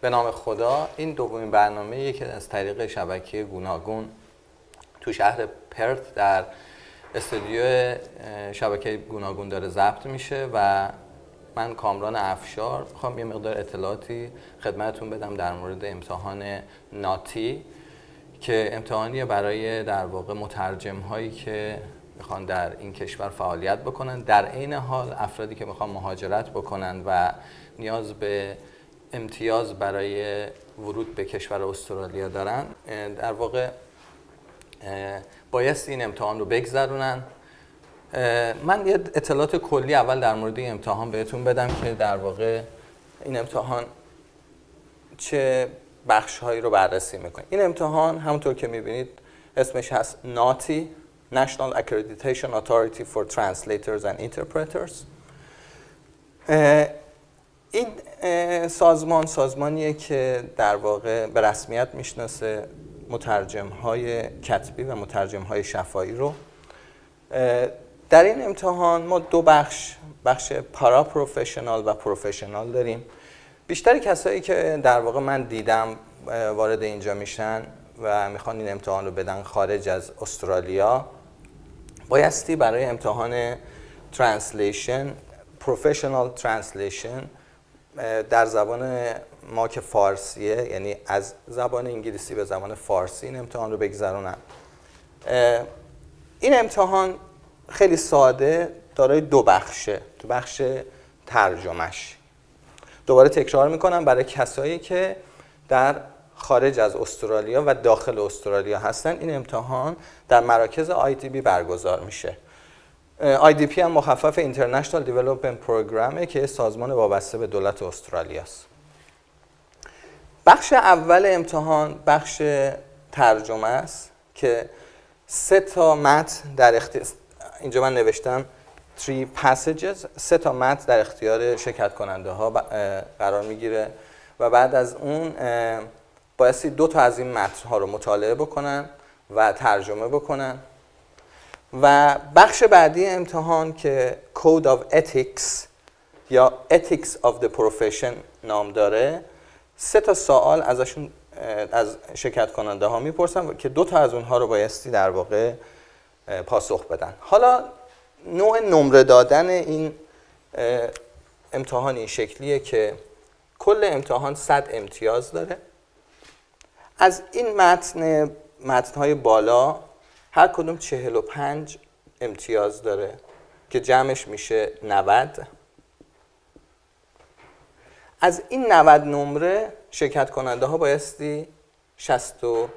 به نام خدا این دومین برنامه که از طریق شبکه گوناگون تو شهر پرت در استودیو شبکه گوناگون داره ضبط میشه و من کامران افشار می‌خوام یه مقدار اطلاعاتی خدمتتون بدم در مورد امتحان ناتی که امتحانی برای در واقع مترجم هایی که می‌خوان در این کشور فعالیت بکنن. در عین حال افرادی که می‌خوان مهاجرت بکنن و نیاز به امتیاز برای ورود به کشور استرالیا دارن. در واقع بایست این امتحان رو بگذرونن. من یه اطلاعات کلی اول در مورد این امتحان بهتون بدم که در واقع این امتحان چه بخش هایی رو بررسی می‌کنه. این امتحان همونطور که می‌بینید اسمش هست ناتی National Accreditation Authority for Translators and Interpreters. این سازمان سازمانیه که در واقع به رسمیت می‌شناسه مترجم های کتبی و مترجم های شفایی رو در این امتحان ما دو بخش بخش پارا پروفشنال و پروفشنال داریم. بیشتر کسایی که در واقع من دیدم وارد اینجا میشن و می‌خوان این امتحان رو بدن خارج از استرالیا بایستی برای امتحان translation professional translation در زبان ما که فارسیه یعنی از زبان انگلیسی به زبان فارسی این امتحان رو بگذرونن این امتحان خیلی ساده دارای دو بخشه. تو بخش ترجمهش. دوباره تکرار می‌کنم برای کسایی که در خارج از استرالیا و داخل استرالیا هستن. این امتحان در مراکز بی برگزار میشه. IDP هم مخفف International Development Program که سازمان وابسته به دولت استرالیا است. بخش اول امتحان بخش ترجمه است که سه تا متن در اختیار اینجا من نوشتم three passages سه تا متن در اختیار شرکت کننده ها قرار می‌گیره و بعد از اون بایستی دو تا از این متن ها رو مطالعه بکنن و ترجمه بکنن. و بخش بعدی امتحان که Code of Ethics یا Ethics of the Profession نام داره. سه تا سوال ازشون از شرکت کننده ها می‌پرسن که دو تا از اونها رو بایستی در واقع پاسخ بدن. حالا نوع نمره دادن این امتحان این شکلیه که کل امتحان 100 امتیاز داره. از این متن متنهای بالا هر کدوم 45 امتیاز داره که جمعش میشه 90 از این 90 نمره شرکت کننده ها بایستی 63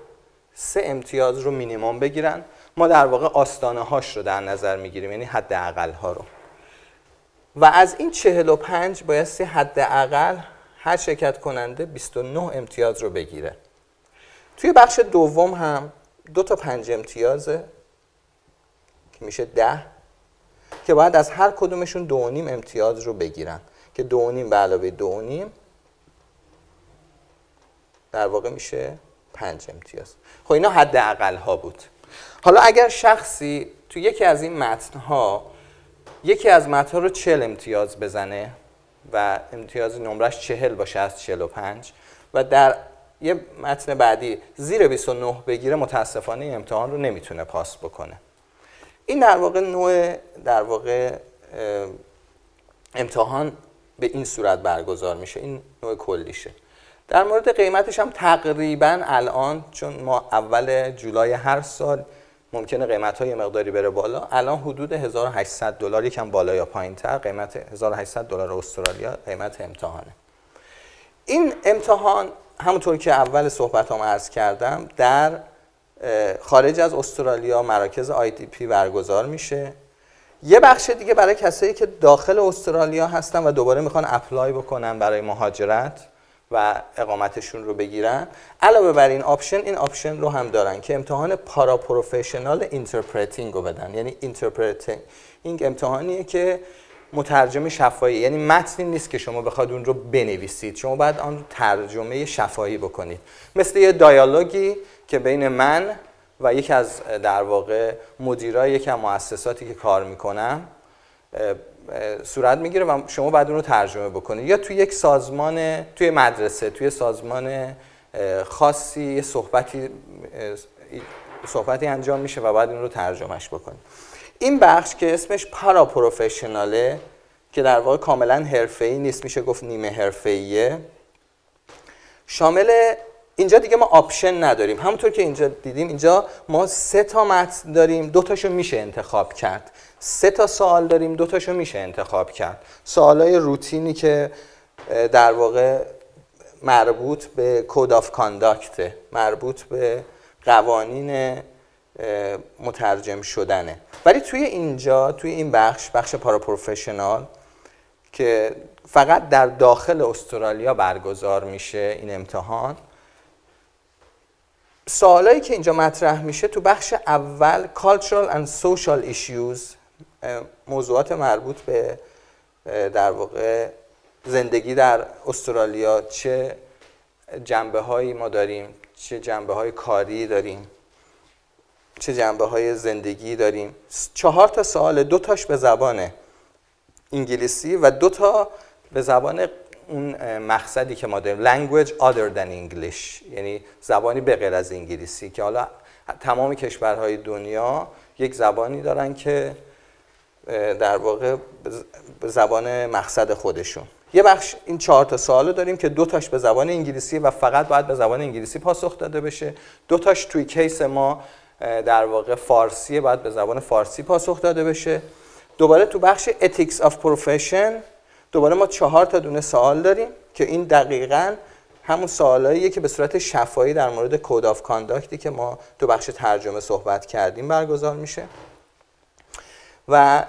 امتیاز رو مینیمم بگیرن. ما در واقع آستانه هاش رو در نظر می‌گیریم یعنی حد اقل ها رو. و از این 45 بایستی حد اقل هر شرکت کننده 29 امتیاز رو بگیره. توی بخش دوم هم دو تا پنج امتیازه که میشه ده که باید از هر کدومشون دو نیم امتیاز رو بگیرن. که دو نیم به علاوه دو نیم در واقع میشه پنج امتیاز. خب اینا حد اقل ها بود. حالا اگر شخصی تو یکی از این متن ها یکی از متن رو چل امتیاز بزنه و امتیاز نمرش چهل باشه از چهل و پنج و در یه متن بعدی زیر 29 بگیره متاسفانه امتحان رو نمی‌تونه پاس بکنه. این در واقع نوع در واقع امتحان به این صورت برگزار میشه. این نوع کلیشه. در مورد قیمتش هم تقریبا الان چون ما اول جولای هر سال ممکنه قیمت های مقداری بره بالا الان حدود 1800 دلار یکم بالا یا پایین تر قیمت 1800 دلار استرالیا قیمت امتحانه. این امتحان همونطور که اول صحبت هم عرض کردم در خارج از استرالیا مراکز پی برگزار میشه. یه بخش دیگه برای کسایی که داخل استرالیا هستن و دوباره می‌خوان اپلای بکنن برای مهاجرت و اقامتشون رو بگیرن علاوه بر این option این option رو هم دارن که امتحان paraprofessional interpreting رو بدن. یعنی interpreting امتحانیه که مترجم شفاهیه یعنی متنی نیست که شما بخواد اون رو بنویسید. شما باید آن رو ترجمه شفاهی بکنید. مثل یه dialogue ی که بین من و یکی از در واقع مدیرای یکی از مؤسساتی که کار می‌کنم صورت می‌گیره و شما بعد اون رو ترجمه بکنید. یا توی یک سازمان توی مدرسه توی سازمان خاصی صحبتی صحبتی انجام میشه و بعد این رو ترجمهش بکنید. این بخش که اسمش پارا پروفشناله که در واقع کاملا حرفه‌ای نیست میشه گفت نیمه حرفه‌ایه. شامل اینجا دیگه ما آپشن نداریم. همونطور که اینجا دیدیم اینجا ما سه تا متن داریم دو تاشو میشه انتخاب کرد. سه تا سوال داریم دو تاشو میشه انتخاب کرد. سوالای روتینی که در واقع مربوط به code of conduct مربوط به قوانین مترجم شدنه. ولی توی اینجا توی این بخش بخش paraprofessional که فقط در داخل استرالیا برگزار میشه این امتحان سوالایی که اینجا مطرح میشه تو بخش اول cultural and social issues موضوعات مربوط به در واقع زندگی در استرالیا چه جنبه هایی ما داریم چه جنبه های کاری داریم. چه جنبه های زندگی داریم. چهار تا سوال دو تاش به زبان انگلیسی و دو تا به زبان اون مقصدی که ما داریم language other than English. یعنی زبانی به غیر از انگلیسی که حالا تمام کشورهای دنیا یک زبانی دارن که در واقع به زبان مقصد خودشون. یه بخش این چهار تا سوالو داریم که دو تاش به زبان انگلیسی و فقط باید به زبان انگلیسی پاسخ داده بشه. دو تاش توی کیس ما در واقع فارسی باید به زبان فارسی پاسخ داده بشه. دوباره تو بخش ethics of profession دوباره ما چهار تا دونه سوال داریم که این دقیقا همون سوالاییه که به صورت شفاهی در مورد code of conduct ی که ما تو بخش ترجمه صحبت کردیم برگزار میشه. و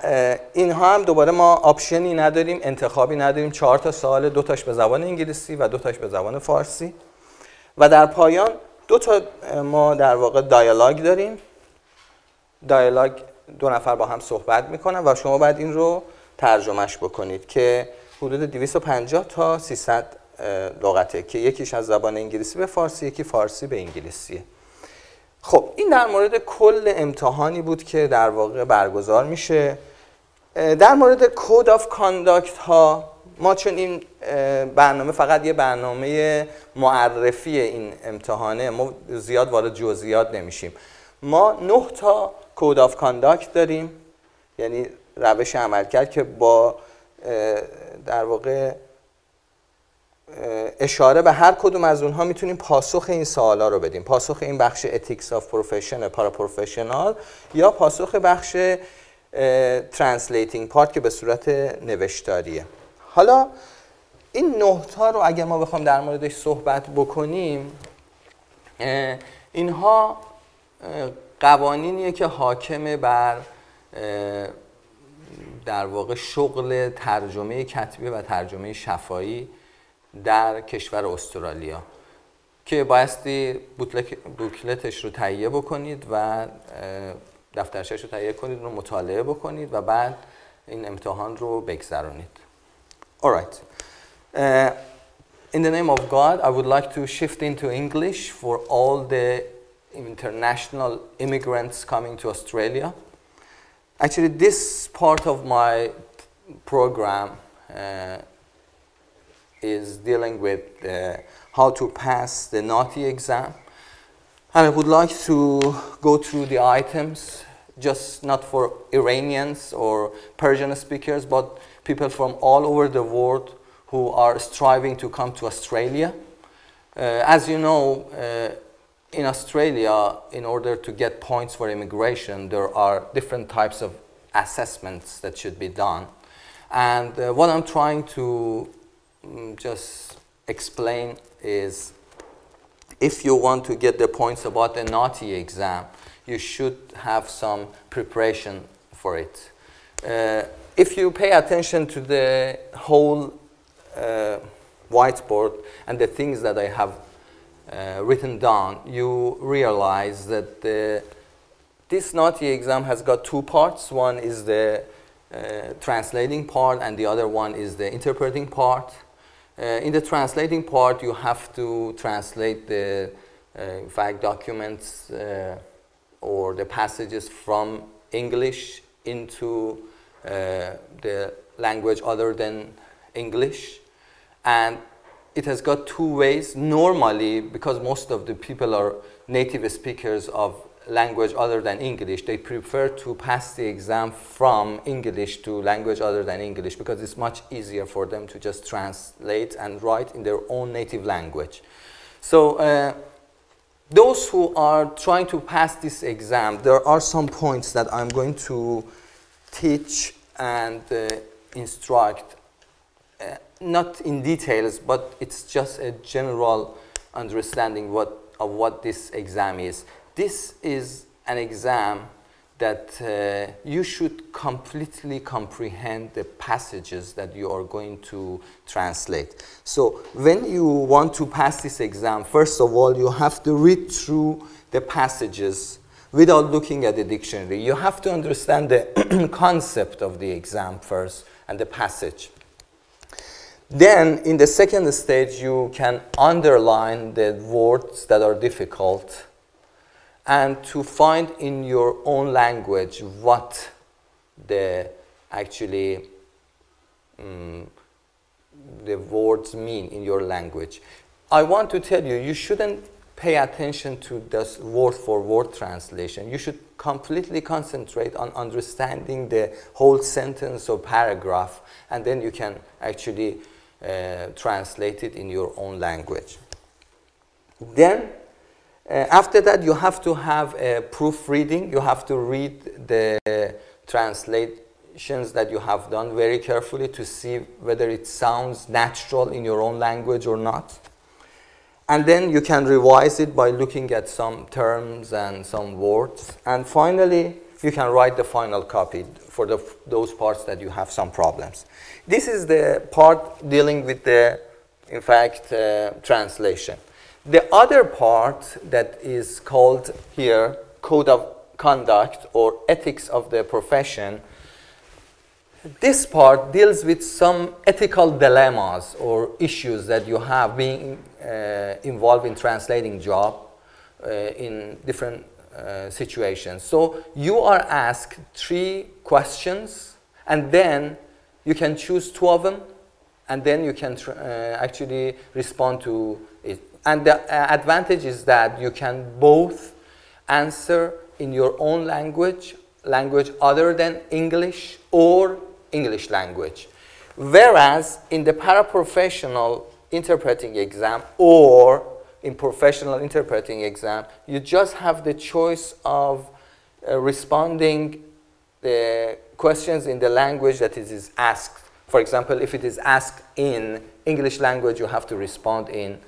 اینها هم دوباره ما option ی نداریم انتخابی نداریم. چهار تا سوال دو تاش به زبان انگلیسی و دو تاش به زبان فارسی. و در پایان دو تا ما در واقع dialogue داریم. dialogue دو نفر با هم صحبت می‌کنن و شما باید این رو ترجمهش بکنید که حدود 250 تا 300 لغته که یکیش از زبان انگلیسی به فارسی یکی فارسی به انگلیسیه. خب این در مورد کل امتحانی بود که در واقع برگزار میشه. در مورد code of conduct ها ما چون این برنامه فقط یه برنامه معرفی این امتحانه ما زیاد وارد جزئیات نمیشیم. ما نه تا code of conduct داریم یعنی روش عمل کرد که با در واقع اشاره به هر کدوم از اونها می‌تونیم پاسخ این سوالا رو بدیم. پاسخ این بخش ethics of profession پارا یا پاسخ بخش translating پارت که به صورت نوشتاریه. حالا این نه تا رو اگر ما بخوام در موردش صحبت بکنیم اینها قوانینیه که حاکم بر در واقع شغل ترجمه کتبی و ترجمه شفایی در کشور استرالیا که بایستی بوکلتش رو تهیه بکنید و دفترشش رو تهیه کنید رو مطالعه بکنید و بعد این امتحان رو بگذرانید. Alright. Uh, in the name of God, I would like to shift into English for all the international immigrants coming to Australia. Actually, this part of my program uh, is dealing with uh, how to pass the NATI exam. And I would like to go through the items, just not for Iranians or Persian speakers, but people from all over the world who are striving to come to Australia. Uh, as you know, uh, in Australia, in order to get points for immigration, there are different types of assessments that should be done. And uh, what I'm trying to um, just explain is if you want to get the points about the naughty exam, you should have some preparation for it. Uh, if you pay attention to the whole uh, whiteboard and the things that I have uh, written down, you realize that the, this naughty exam has got two parts. One is the uh, translating part and the other one is the interpreting part. Uh, in the translating part, you have to translate the uh, fact documents uh, or the passages from English into the language other than English. And it has got two ways. Normally, because most of the people are native speakers of language other than English, they prefer to pass the exam from English to language other than English because it's much easier for them to just translate and write in their own native language. So uh, those who are trying to pass this exam, there are some points that I'm going to teach and uh, instruct, uh, not in details, but it's just a general understanding what, of what this exam is. This is an exam that uh, you should completely comprehend the passages that you are going to translate. So when you want to pass this exam, first of all, you have to read through the passages without looking at the dictionary. You have to understand the concept of the exam first and the passage. Then, in the second stage, you can underline the words that are difficult and to find in your own language what the actually um, the words mean in your language. I want to tell you, you shouldn't pay attention to this word for word translation. You should completely concentrate on understanding the whole sentence or paragraph, and then you can actually uh, translate it in your own language. Then uh, after that, you have to have a proofreading. You have to read the translations that you have done very carefully to see whether it sounds natural in your own language or not. And then you can revise it by looking at some terms and some words. And finally, you can write the final copy for the, those parts that you have some problems. This is the part dealing with the, in fact, uh, translation. The other part that is called here code of conduct or ethics of the profession, this part deals with some ethical dilemmas or issues that you have being involved in translating job uh, in different uh, situations. So you are asked three questions and then you can choose two of them and then you can uh, actually respond to it. And the uh, advantage is that you can both answer in your own language, language other than English, or English language. Whereas in the paraprofessional interpreting exam or in professional interpreting exam, you just have the choice of uh, responding the questions in the language that it is asked. For example, if it is asked in English language, you have to respond in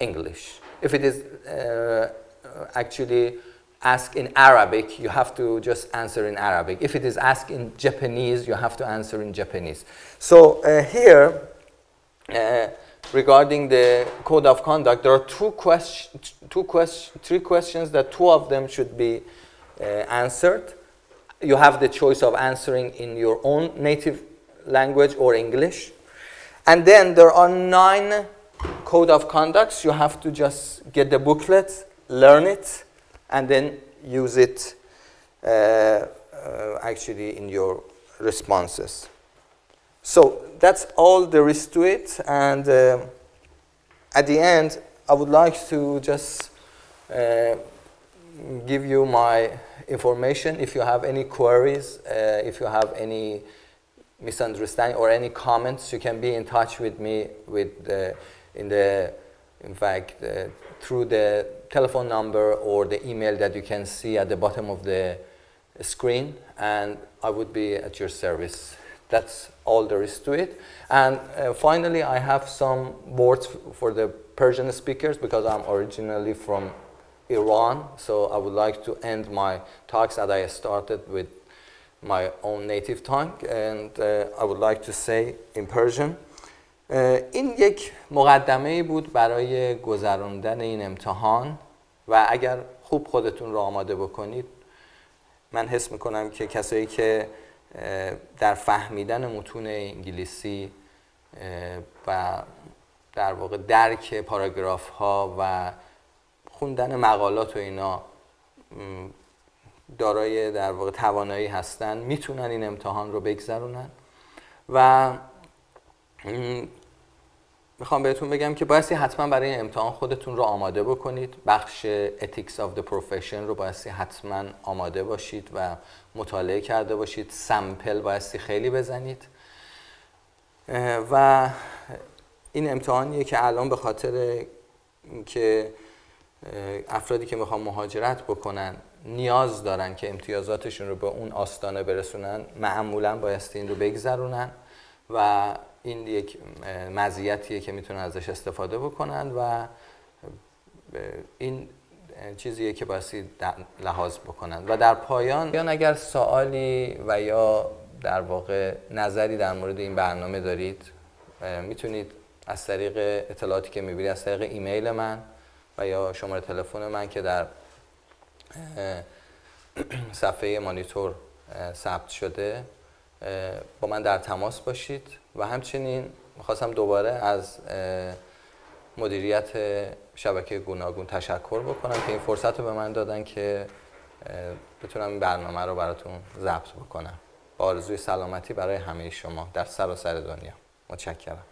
English. If it is uh, actually asked in Arabic, you have to just answer in Arabic. If it is asked in Japanese, you have to answer in Japanese. So uh, here, uh, regarding the code of conduct, there are two questions, two question, three questions that two of them should be uh, answered. You have the choice of answering in your own native language or English. And then there are nine code of conducts, you have to just get the booklet, learn it, and then use it uh, uh, actually in your responses. So that's all there is to it. And uh, at the end, I would like to just uh, give you my information. If you have any queries, uh, if you have any misunderstanding or any comments, you can be in touch with me with the in the, in fact, through the telephone number or the email that you can see at the bottom of the screen, and I would be at your service. That's all there is to it. And uh, finally, I have some words for the Persian speakers because I'm originally from Iran, so I would like to end my talks as I started with my own native tongue, and uh, I would like to say in Persian. این یک مقدمه بود برای گذراندن این امتحان و اگر خوب خودتون رو آماده بکنید من حس میکنم که کسایی که در فهمیدن متون انگلیسی و در واقع درک پاراگراف ها و خوندن مقالات و اینا دارای در واقع توانایی هستن می‌تونن این امتحان رو بگذرونن. و می‌خوام بهتون بگم که بایستی حتما برای امتحان خودتون رو آماده بکنید. بخش ethics of the profession رو بایستی حتما آماده باشید و مطالعه کرده باشید. سمپل بایستی خیلی بزنید. و این امتحانیه که الان به خاطر که افرادی که می‌خوان مهاجرت بکنن نیاز دارن که امتیازاتشون رو به اون آستانه برسونن معمولا بایستی این رو بگذرونن و این یک مزیتیه که می‌تونن ازش استفاده بکنن و این چیزیه که بایستی لحاظ بکنن. و در پایان یا اگر سوالی و یا در واقع نظری در مورد این برنامه دارید می‌تونید از طریق اطلاعاتی که می‌بینید از طریق ایمیل من و یا شماره تلفن من که در صفحه مانیتور ثبت شده با من در تماس باشید. و همچنین می‌خواستم دوباره از مدیریت شبکه گوناگون تشکر بکنم که این فرصت رو به من دادن که بتونم این برنامه رو براتون ضبط بکنم. با آرزوی سلامتی برای همه شما در سراسر سر دنیا. متشکرم.